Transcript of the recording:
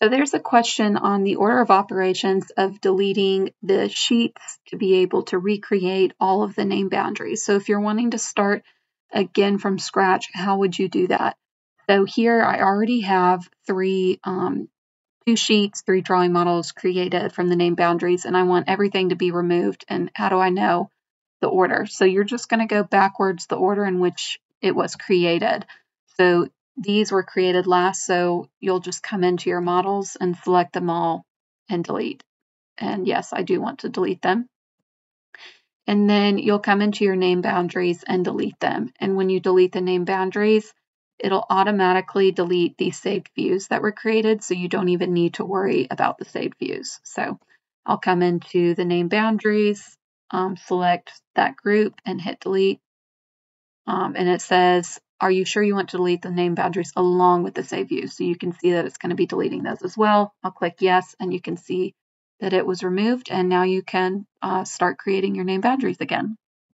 So there's a question on the order of operations of deleting the sheets to be able to recreate all of the name boundaries. So if you're wanting to start again from scratch, how would you do that? So here I already have three, um, two sheets, three drawing models created from the name boundaries, and I want everything to be removed. And how do I know the order? So you're just going to go backwards the order in which it was created. So these were created last, so you'll just come into your models and select them all and delete. And yes, I do want to delete them. And then you'll come into your name boundaries and delete them. And when you delete the name boundaries, it'll automatically delete these saved views that were created, so you don't even need to worry about the saved views. So I'll come into the name boundaries, um, select that group and hit delete. Um, and it says are you sure you want to delete the name boundaries along with the save views? So you can see that it's going to be deleting those as well. I'll click yes, and you can see that it was removed. And now you can uh, start creating your name boundaries again.